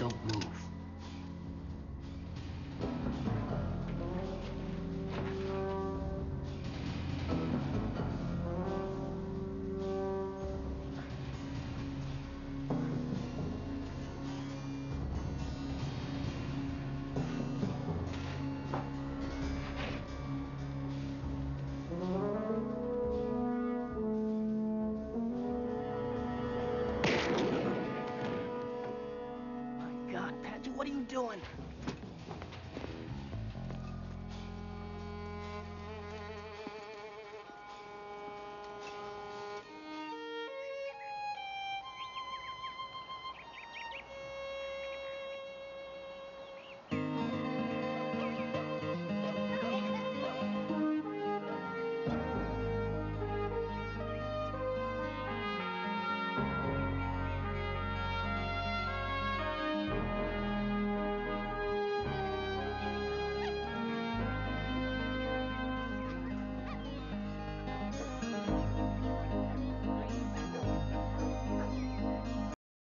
Don't move. strategy. What are you doing?